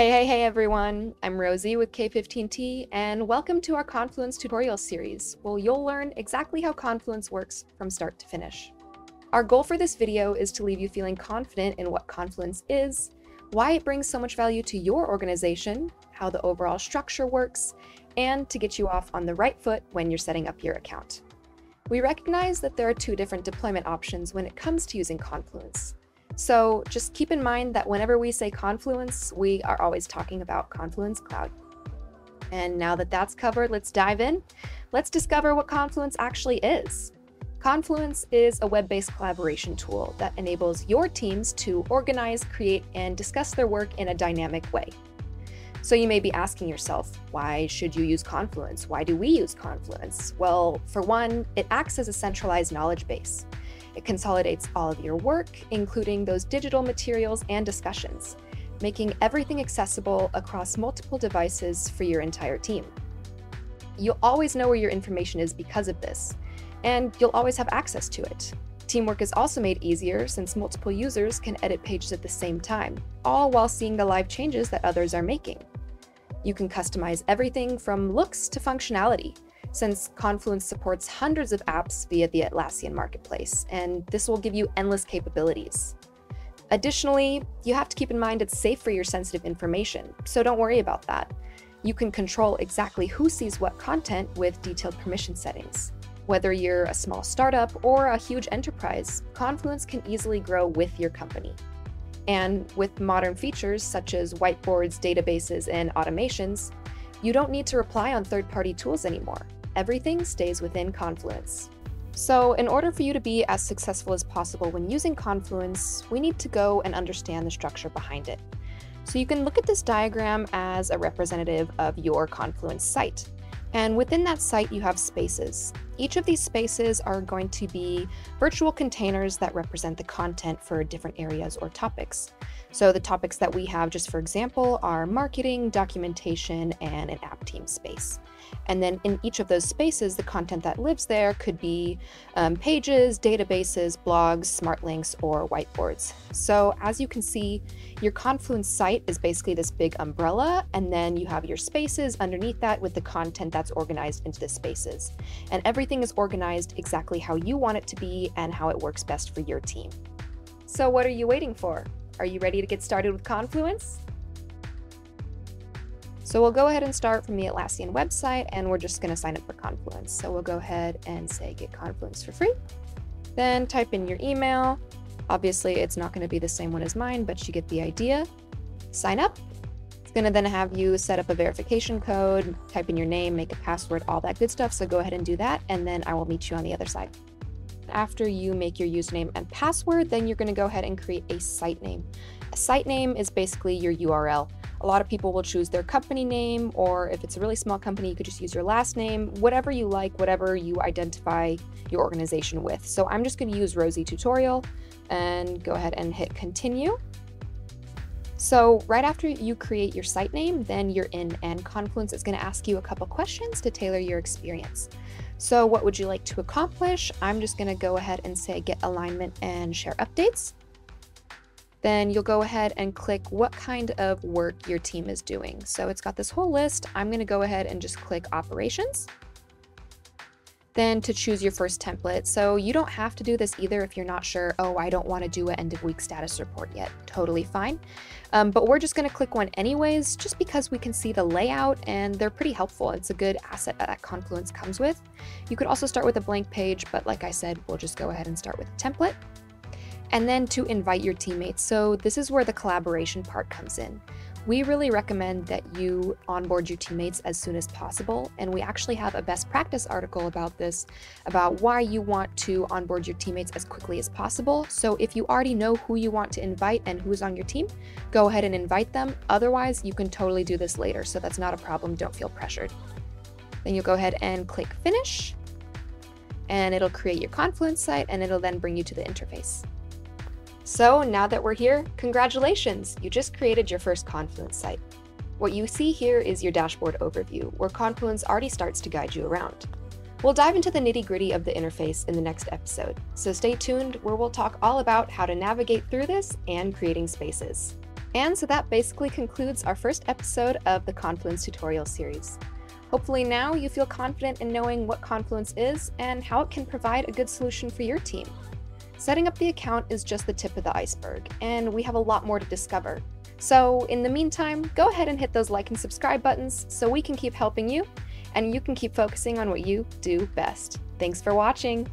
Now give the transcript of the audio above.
Hey, hey, hey everyone! I'm Rosie with K15T, and welcome to our Confluence tutorial series, where you'll learn exactly how Confluence works from start to finish. Our goal for this video is to leave you feeling confident in what Confluence is, why it brings so much value to your organization, how the overall structure works, and to get you off on the right foot when you're setting up your account. We recognize that there are two different deployment options when it comes to using Confluence. So just keep in mind that whenever we say Confluence, we are always talking about Confluence Cloud. And now that that's covered, let's dive in. Let's discover what Confluence actually is. Confluence is a web-based collaboration tool that enables your teams to organize, create, and discuss their work in a dynamic way. So you may be asking yourself, why should you use Confluence? Why do we use Confluence? Well, for one, it acts as a centralized knowledge base. It consolidates all of your work, including those digital materials and discussions, making everything accessible across multiple devices for your entire team. You'll always know where your information is because of this, and you'll always have access to it. Teamwork is also made easier since multiple users can edit pages at the same time, all while seeing the live changes that others are making. You can customize everything from looks to functionality, since Confluence supports hundreds of apps via the Atlassian Marketplace, and this will give you endless capabilities. Additionally, you have to keep in mind it's safe for your sensitive information, so don't worry about that. You can control exactly who sees what content with detailed permission settings. Whether you're a small startup or a huge enterprise, Confluence can easily grow with your company. And with modern features such as whiteboards, databases, and automations, you don't need to rely on third-party tools anymore everything stays within Confluence. So in order for you to be as successful as possible when using Confluence, we need to go and understand the structure behind it. So you can look at this diagram as a representative of your Confluence site. And within that site, you have spaces. Each of these spaces are going to be virtual containers that represent the content for different areas or topics. So the topics that we have, just for example, are marketing, documentation, and an app team space. And then in each of those spaces, the content that lives there could be um, pages, databases, blogs, smart links, or whiteboards. So as you can see, your Confluence site is basically this big umbrella, and then you have your spaces underneath that with the content that's organized into the spaces. And everything is organized exactly how you want it to be and how it works best for your team. So what are you waiting for? Are you ready to get started with Confluence? So we'll go ahead and start from the Atlassian website and we're just going to sign up for Confluence. So we'll go ahead and say get Confluence for free. Then type in your email. Obviously, it's not going to be the same one as mine, but you get the idea. Sign up. It's going to then have you set up a verification code, type in your name, make a password, all that good stuff. So go ahead and do that, and then I will meet you on the other side. After you make your username and password, then you're going to go ahead and create a site name. A site name is basically your URL. A lot of people will choose their company name, or if it's a really small company, you could just use your last name, whatever you like, whatever you identify your organization with. So I'm just going to use Rosie Tutorial and go ahead and hit continue. So right after you create your site name, then you're in and Confluence is going to ask you a couple questions to tailor your experience. So what would you like to accomplish? I'm just going to go ahead and say get alignment and share updates then you'll go ahead and click what kind of work your team is doing. So it's got this whole list. I'm going to go ahead and just click operations. Then to choose your first template. So you don't have to do this either if you're not sure, oh, I don't want to do an end of week status report yet. Totally fine. Um, but we're just going to click one anyways, just because we can see the layout and they're pretty helpful. It's a good asset that Confluence comes with. You could also start with a blank page, but like I said, we'll just go ahead and start with a template and then to invite your teammates. So this is where the collaboration part comes in. We really recommend that you onboard your teammates as soon as possible, and we actually have a best practice article about this, about why you want to onboard your teammates as quickly as possible. So if you already know who you want to invite and who's on your team, go ahead and invite them. Otherwise, you can totally do this later, so that's not a problem. Don't feel pressured. Then you'll go ahead and click Finish, and it'll create your Confluence site, and it'll then bring you to the interface. So now that we're here, congratulations! You just created your first Confluence site. What you see here is your dashboard overview, where Confluence already starts to guide you around. We'll dive into the nitty gritty of the interface in the next episode, so stay tuned where we'll talk all about how to navigate through this and creating spaces. And so that basically concludes our first episode of the Confluence tutorial series. Hopefully now you feel confident in knowing what Confluence is and how it can provide a good solution for your team. Setting up the account is just the tip of the iceberg, and we have a lot more to discover. So in the meantime, go ahead and hit those like and subscribe buttons so we can keep helping you, and you can keep focusing on what you do best. Thanks for watching!